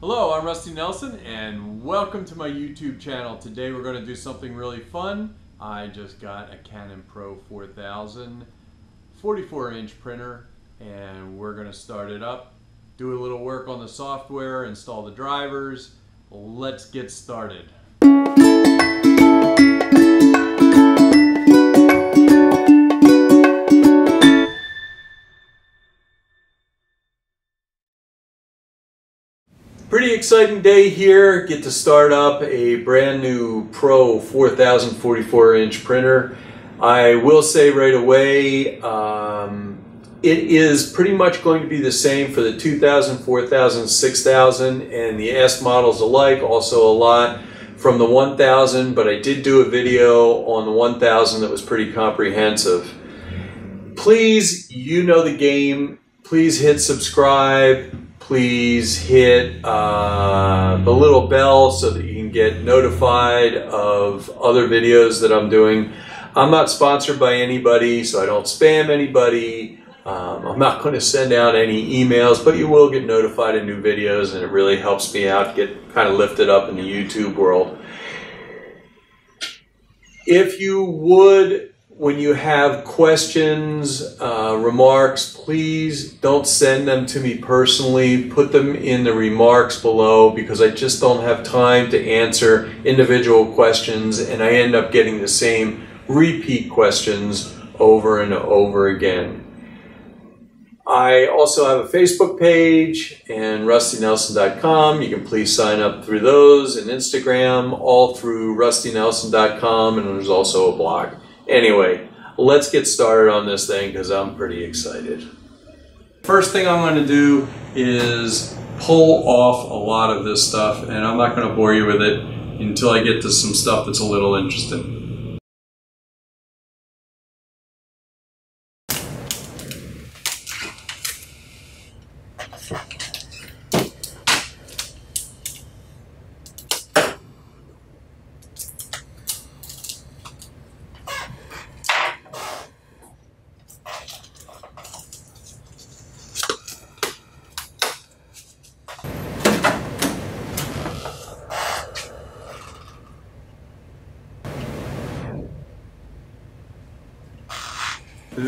Hello, I'm Rusty Nelson and welcome to my YouTube channel. Today we're going to do something really fun. I just got a Canon Pro 4000 44 inch printer and we're going to start it up, do a little work on the software, install the drivers. Let's get started. Pretty exciting day here. Get to start up a brand new Pro 4044 inch printer. I will say right away, um, it is pretty much going to be the same for the 2000, 4000, 6000 and the S models alike. Also a lot from the 1000, but I did do a video on the 1000 that was pretty comprehensive. Please, you know the game. Please hit subscribe please hit uh, the little bell so that you can get notified of other videos that I'm doing. I'm not sponsored by anybody, so I don't spam anybody. Um, I'm not going to send out any emails, but you will get notified of new videos, and it really helps me out get kind of lifted up in the YouTube world. If you would when you have questions, uh, remarks, please don't send them to me personally. Put them in the remarks below because I just don't have time to answer individual questions and I end up getting the same repeat questions over and over again. I also have a Facebook page and rustynelson.com. You can please sign up through those and Instagram, all through rustynelson.com, and there's also a blog. Anyway, let's get started on this thing because I'm pretty excited. First thing I'm going to do is pull off a lot of this stuff and I'm not going to bore you with it until I get to some stuff that's a little interesting.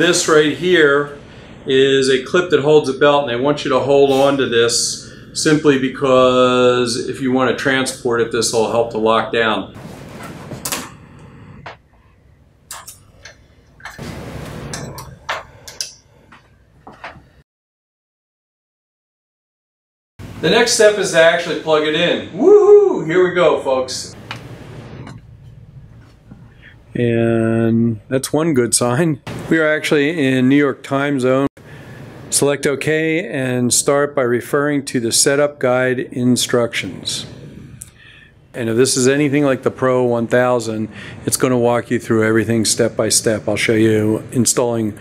This right here is a clip that holds a belt and I want you to hold on to this simply because if you want to transport it this will help to lock down. The next step is to actually plug it in. Woohoo! Here we go folks. And that's one good sign. We are actually in New York time zone. Select OK and start by referring to the setup guide instructions. And if this is anything like the Pro 1000, it's going to walk you through everything step by step. I'll show you installing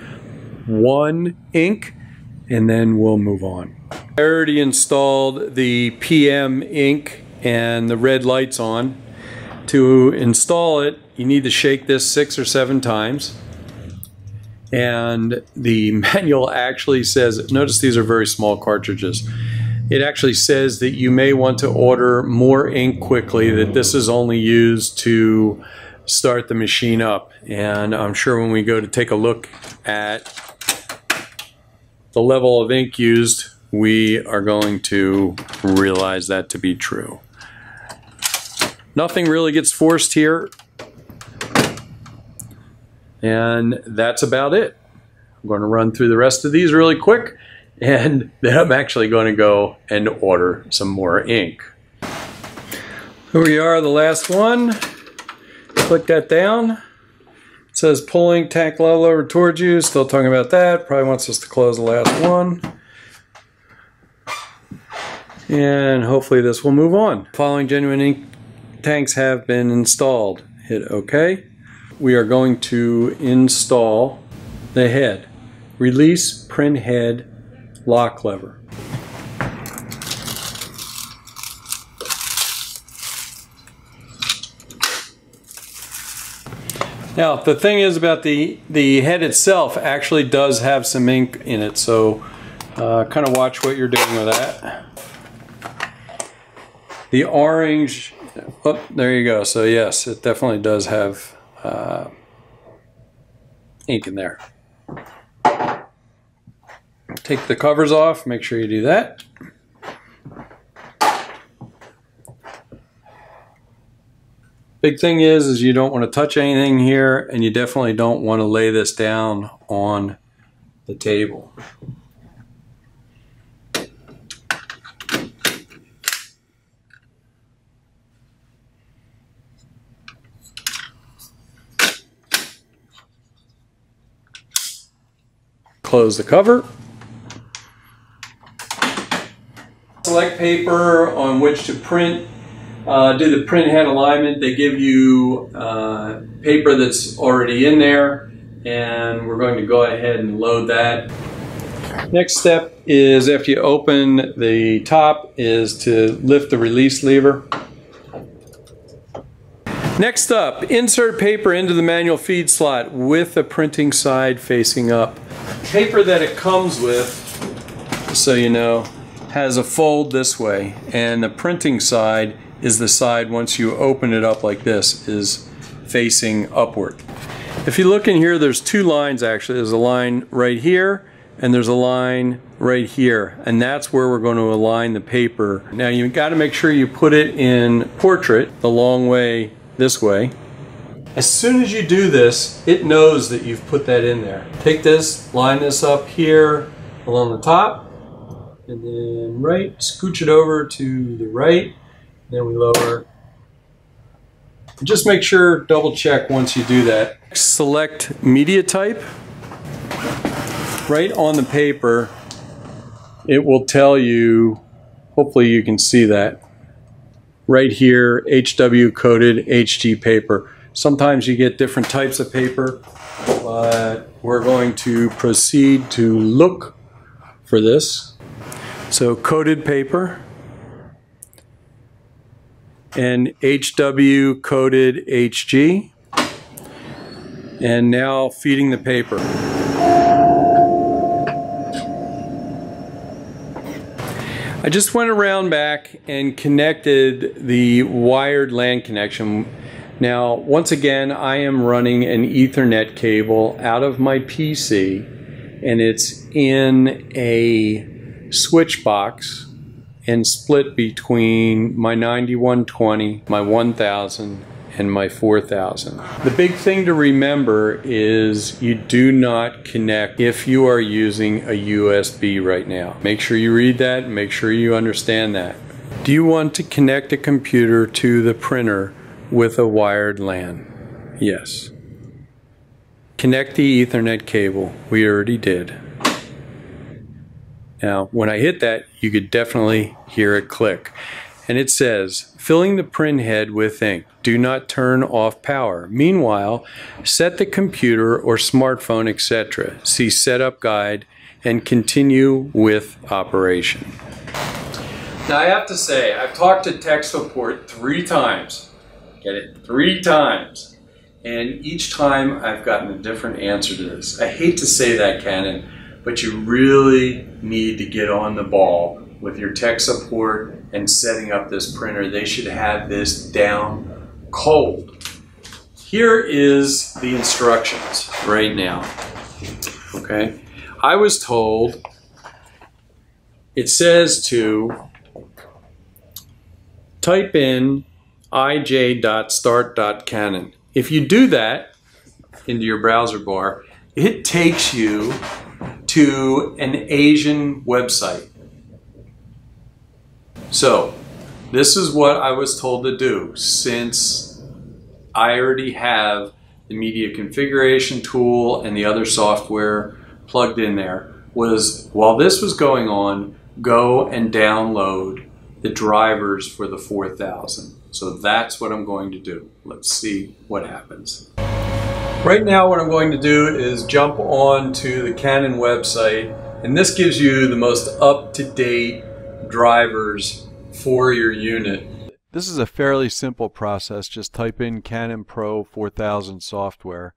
one ink and then we'll move on. I already installed the PM ink and the red lights on. To install it, you need to shake this six or seven times. And the manual actually says, notice these are very small cartridges. It actually says that you may want to order more ink quickly, that this is only used to start the machine up. And I'm sure when we go to take a look at the level of ink used, we are going to realize that to be true. Nothing really gets forced here. And that's about it. I'm going to run through the rest of these really quick and then I'm actually going to go and order some more ink. Here we are, the last one. Click that down. It says pull ink tank level over towards you. Still talking about that. Probably wants us to close the last one. And hopefully this will move on. Following genuine ink tanks have been installed. Hit OK we are going to install the head. Release print head lock lever. Now, the thing is about the, the head itself actually does have some ink in it, so uh, kind of watch what you're doing with that. The orange, oh, there you go. So yes, it definitely does have uh, ink in there. Take the covers off, make sure you do that. Big thing is, is you don't want to touch anything here and you definitely don't want to lay this down on the table. Close the cover. Select paper on which to print uh, do the print head alignment. They give you uh, paper that's already in there, and we're going to go ahead and load that. Next step is after you open the top is to lift the release lever. Next up, insert paper into the manual feed slot with the printing side facing up. Paper that it comes with, so you know, has a fold this way, and the printing side is the side once you open it up like this is facing upward. If you look in here, there's two lines actually. There's a line right here and there's a line right here and that's where we're going to align the paper. Now you got to make sure you put it in portrait the long way this way. As soon as you do this, it knows that you've put that in there. Take this, line this up here along the top and then right, scooch it over to the right then we lower. Just make sure, double check once you do that. Select media type. Right on the paper, it will tell you, hopefully you can see that, right here, HW coated HG paper. Sometimes you get different types of paper, but we're going to proceed to look for this. So coated paper, and HW coated HG. And now feeding the paper. I just went around back and connected the wired LAN connection. Now, once again, I am running an Ethernet cable out of my PC and it's in a switch box and split between my 9120, my 1000, and my 4000. The big thing to remember is you do not connect if you are using a USB right now. Make sure you read that, make sure you understand that. Do you want to connect a computer to the printer with a wired LAN? Yes. Connect the Ethernet cable. We already did. Now, when I hit that, you could definitely hear it click. And it says, filling the print head with ink. Do not turn off power. Meanwhile, set the computer or smartphone, etc. See setup guide and continue with operation. Now I have to say, I've talked to tech support three times. Get it? Three times. And each time I've gotten a different answer to this. I hate to say that, Canon, but you really need to get on the ball with your tech support and setting up this printer. They should have this down cold. Here is the instructions right now. Okay, I was told it says to type in ij.start.canon. If you do that into your browser bar, it takes you to an Asian website. So, this is what I was told to do since I already have the media configuration tool and the other software plugged in there was while this was going on, go and download the drivers for the 4000. So that's what I'm going to do. Let's see what happens. Right now what I'm going to do is jump on to the Canon website and this gives you the most up-to-date drivers for your unit. This is a fairly simple process. Just type in Canon Pro 4000 software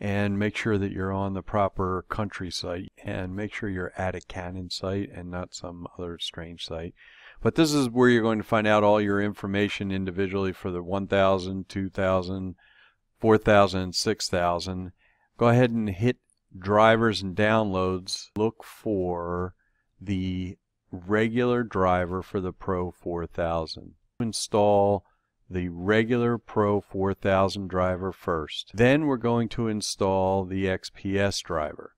and make sure that you're on the proper country site and make sure you're at a Canon site and not some other strange site. But this is where you're going to find out all your information individually for the 1000, 2000, 4000, and 6000. Go ahead and hit drivers and downloads. Look for the regular driver for the Pro 4000. Install the regular Pro 4000 driver first. Then we're going to install the XPS driver.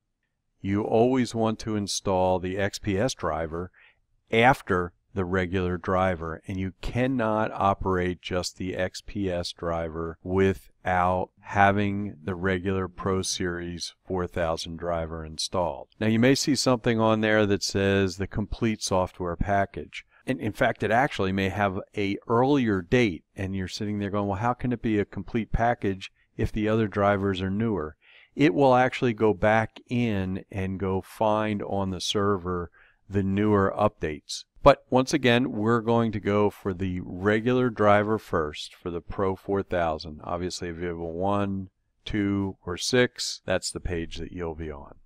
You always want to install the XPS driver after the regular driver and you cannot operate just the XPS driver without having the regular Pro Series 4000 driver installed. Now you may see something on there that says the complete software package. And in fact, it actually may have a earlier date and you're sitting there going, well, how can it be a complete package if the other drivers are newer? It will actually go back in and go find on the server the newer updates. But once again, we're going to go for the regular driver first for the Pro 4000. Obviously, if you have a 1, 2, or 6, that's the page that you'll be on.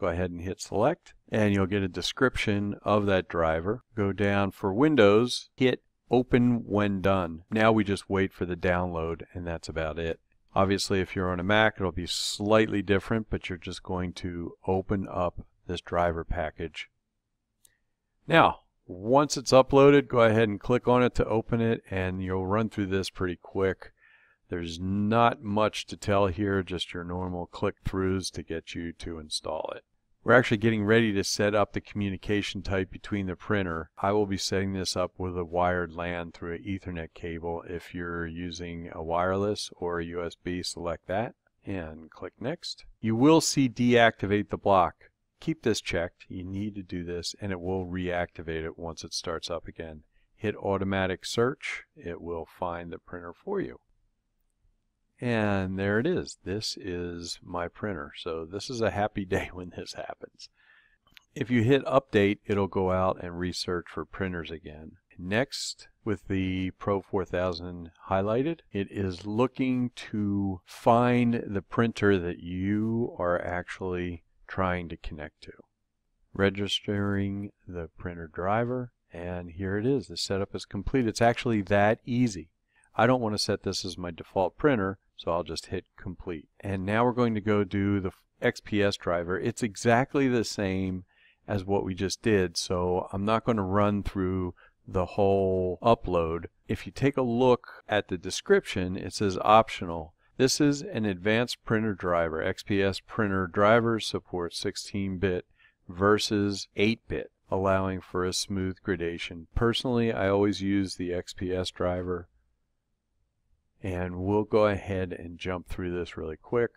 Go ahead and hit select, and you'll get a description of that driver. Go down for Windows, hit open when done. Now we just wait for the download, and that's about it. Obviously, if you're on a Mac, it'll be slightly different, but you're just going to open up this driver package. Now, once it's uploaded, go ahead and click on it to open it and you'll run through this pretty quick. There's not much to tell here, just your normal click-throughs to get you to install it. We're actually getting ready to set up the communication type between the printer. I will be setting this up with a wired LAN through an Ethernet cable. If you're using a wireless or a USB, select that and click Next. You will see deactivate the block. Keep this checked. You need to do this and it will reactivate it once it starts up again. Hit automatic search. It will find the printer for you. And there it is. This is my printer. So this is a happy day when this happens. If you hit update, it'll go out and research for printers again. Next, with the Pro 4000 highlighted, it is looking to find the printer that you are actually trying to connect to. Registering the printer driver, and here it is. The setup is complete. It's actually that easy. I don't want to set this as my default printer, so I'll just hit complete. And now we're going to go do the XPS driver. It's exactly the same as what we just did, so I'm not going to run through the whole upload. If you take a look at the description, it says optional. This is an advanced printer driver. XPS printer drivers support 16-bit versus 8-bit, allowing for a smooth gradation. Personally, I always use the XPS driver, and we'll go ahead and jump through this really quick.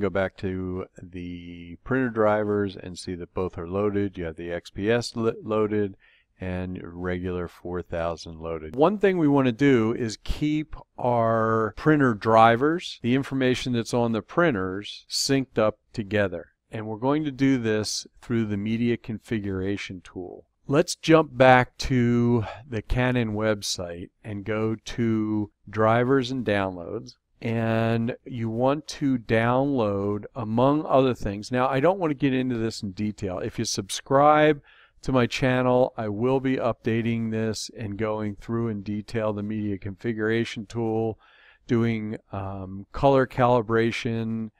Go back to the printer drivers and see that both are loaded. You have the XPS loaded and regular 4000 loaded. One thing we want to do is keep our printer drivers, the information that's on the printers, synced up together. And we're going to do this through the media configuration tool. Let's jump back to the Canon website and go to drivers and downloads and you want to download among other things. Now I don't want to get into this in detail. If you subscribe to my channel. I will be updating this and going through in detail the media configuration tool, doing um, color calibration,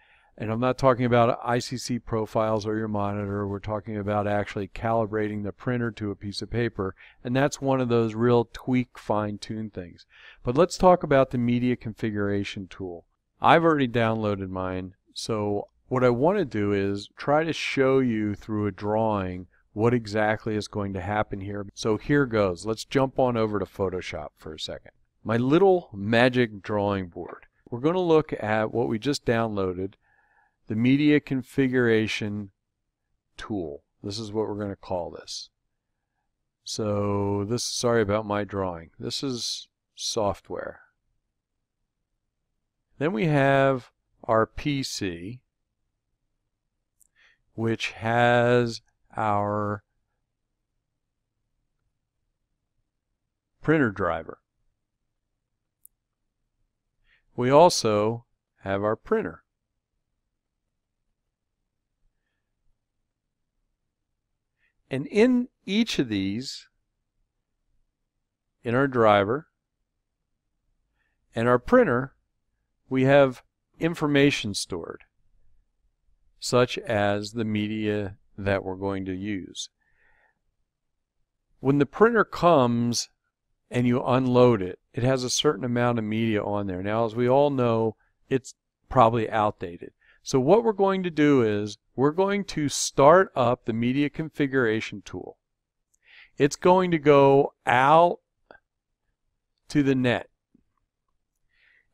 and I'm not talking about ICC profiles or your monitor. We're talking about actually calibrating the printer to a piece of paper. And that's one of those real tweak, fine tune things. But let's talk about the media configuration tool. I've already downloaded mine. So what I want to do is try to show you through a drawing what exactly is going to happen here. So here goes. Let's jump on over to Photoshop for a second. My little magic drawing board. We're going to look at what we just downloaded, the media configuration tool. This is what we're going to call this. So this, sorry about my drawing. This is software. Then we have our PC, which has our printer driver. We also have our printer. And in each of these, in our driver and our printer, we have information stored, such as the media that we're going to use. When the printer comes and you unload it, it has a certain amount of media on there. Now, as we all know, it's probably outdated. So what we're going to do is we're going to start up the media configuration tool. It's going to go out to the net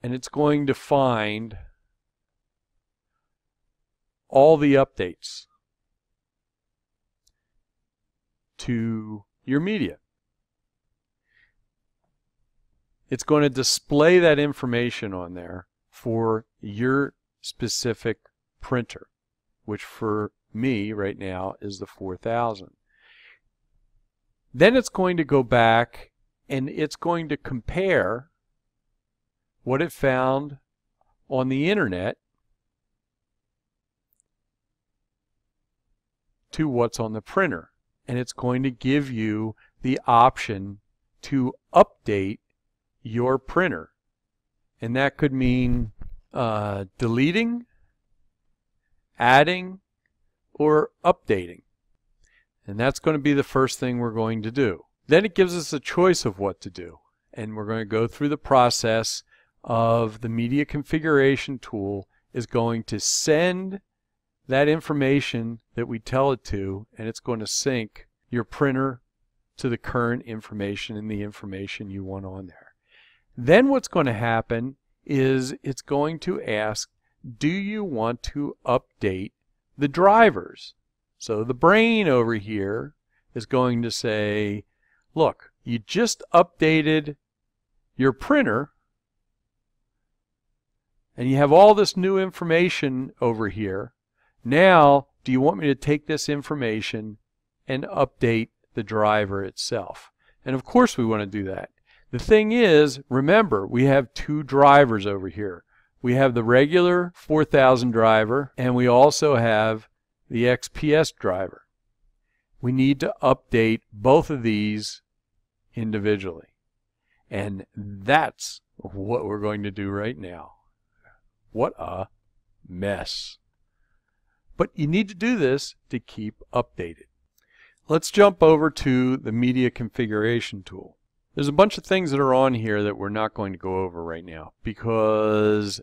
and it's going to find all the updates to your media. It's going to display that information on there for your specific printer, which for me right now is the 4000. Then it's going to go back and it's going to compare what it found on the internet to what's on the printer. And it's going to give you the option to update your printer. And that could mean uh, deleting, adding, or updating. And that's going to be the first thing we're going to do. Then it gives us a choice of what to do. And we're going to go through the process of the media configuration tool is going to send that information that we tell it to, and it's going to sync your printer to the current information and the information you want on there. Then what's going to happen is it's going to ask, do you want to update the drivers? So the brain over here is going to say, look, you just updated your printer and you have all this new information over here. Now, do you want me to take this information and update the driver itself? And of course we want to do that. The thing is, remember, we have two drivers over here. We have the regular 4000 driver, and we also have the XPS driver. We need to update both of these individually. And that's what we're going to do right now. What a mess. But you need to do this to keep updated. Let's jump over to the media configuration tool. There's a bunch of things that are on here that we're not going to go over right now because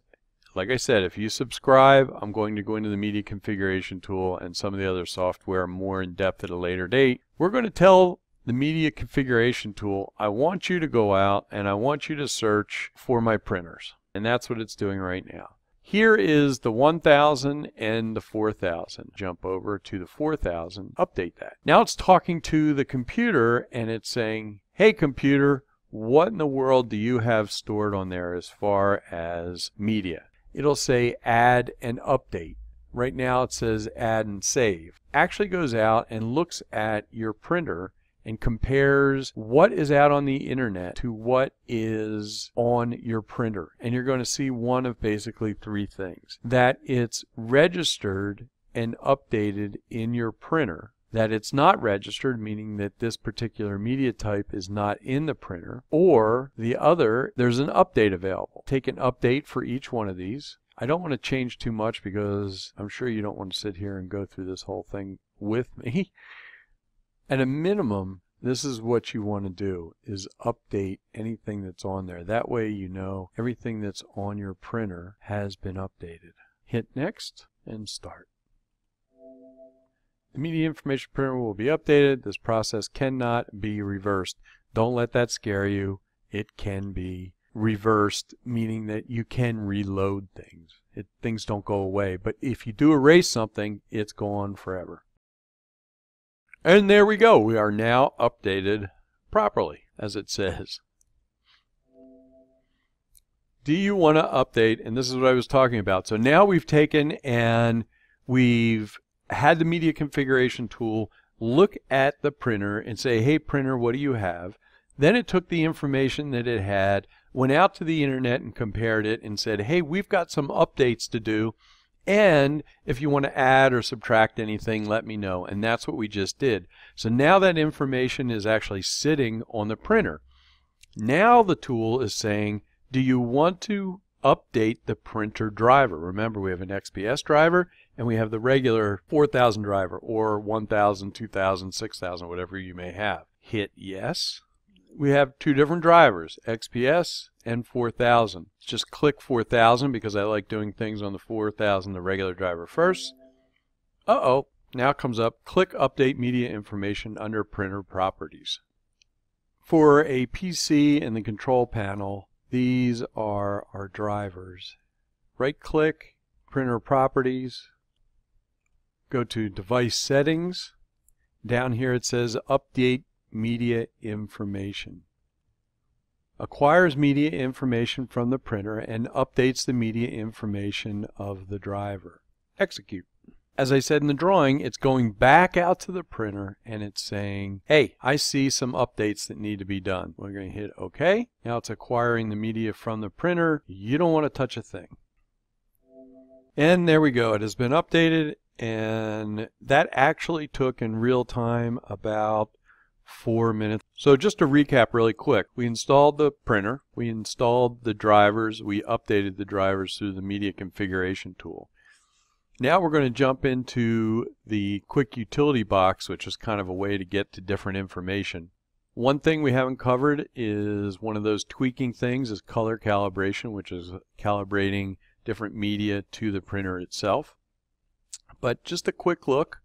like I said, if you subscribe, I'm going to go into the media configuration tool and some of the other software more in depth at a later date. We're going to tell the media configuration tool, I want you to go out and I want you to search for my printers. And that's what it's doing right now. Here is the 1000 and the 4000. Jump over to the 4000, update that. Now it's talking to the computer and it's saying, hey computer, what in the world do you have stored on there as far as media? It'll say add and update. Right now it says add and save. Actually goes out and looks at your printer and compares what is out on the internet to what is on your printer. And you're going to see one of basically three things. That it's registered and updated in your printer that it's not registered, meaning that this particular media type is not in the printer, or the other, there's an update available. Take an update for each one of these. I don't want to change too much because I'm sure you don't want to sit here and go through this whole thing with me. At a minimum, this is what you want to do is update anything that's on there. That way you know everything that's on your printer has been updated. Hit next and start. The media information printer will be updated. This process cannot be reversed. Don't let that scare you. It can be reversed, meaning that you can reload things. It, things don't go away. But if you do erase something, it's gone forever. And there we go. We are now updated properly, as it says. Do you want to update? And this is what I was talking about. So now we've taken and we've had the media configuration tool look at the printer and say, hey, printer, what do you have? Then it took the information that it had, went out to the internet and compared it and said, hey, we've got some updates to do And if you want to add or subtract anything, let me know. And that's what we just did. So now that information is actually sitting on the printer. Now the tool is saying, do you want to update the printer driver? Remember, we have an XPS driver and we have the regular 4000 driver or 1000, 2000, 6000, whatever you may have. Hit yes. We have two different drivers, XPS and 4000. Just click 4000 because I like doing things on the 4000, the regular driver first. Uh-oh, now comes up, click Update Media Information under Printer Properties. For a PC in the control panel, these are our drivers. Right click, Printer Properties, go to Device Settings. Down here it says Update Media Information acquires media information from the printer and updates the media information of the driver. Execute. As I said in the drawing, it's going back out to the printer and it's saying, hey, I see some updates that need to be done. We're going to hit OK. Now it's acquiring the media from the printer. You don't want to touch a thing. And there we go. It has been updated and that actually took in real time about four minutes. So just to recap really quick, we installed the printer, we installed the drivers, we updated the drivers through the media configuration tool. Now we're going to jump into the quick utility box, which is kind of a way to get to different information. One thing we haven't covered is one of those tweaking things is color calibration, which is calibrating different media to the printer itself. But just a quick look.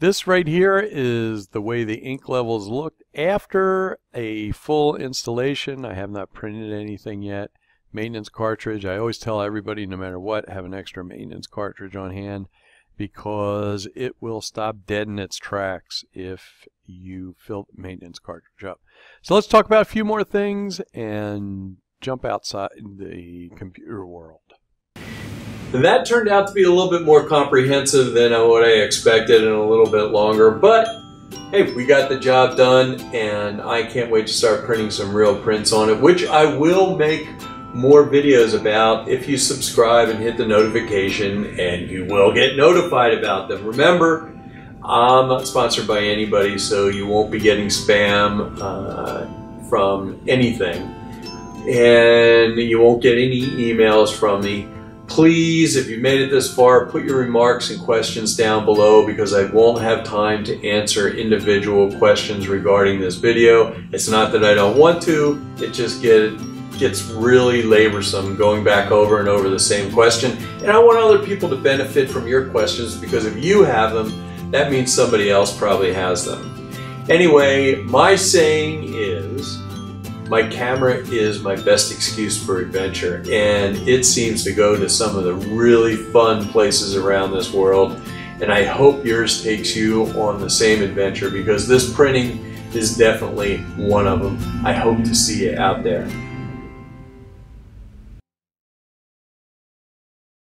This right here is the way the ink levels looked after a full installation. I have not printed anything yet. Maintenance cartridge. I always tell everybody, no matter what, have an extra maintenance cartridge on hand because it will stop dead in its tracks if you fill the maintenance cartridge up. So let's talk about a few more things and jump outside the computer world. That turned out to be a little bit more comprehensive than what I expected and a little bit longer, but hey, we got the job done and I can't wait to start printing some real prints on it, which I will make more videos about if you subscribe and hit the notification and you will get notified about them. Remember, I'm not sponsored by anybody, so you won't be getting spam uh, from anything. And you won't get any emails from me. Please, if you made it this far, put your remarks and questions down below because I won't have time to answer individual questions regarding this video. It's not that I don't want to, it just get, gets really laborsome going back over and over the same question. And I want other people to benefit from your questions because if you have them, that means somebody else probably has them. Anyway, my saying is, my camera is my best excuse for adventure, and it seems to go to some of the really fun places around this world. And I hope yours takes you on the same adventure because this printing is definitely one of them. I hope to see you out there.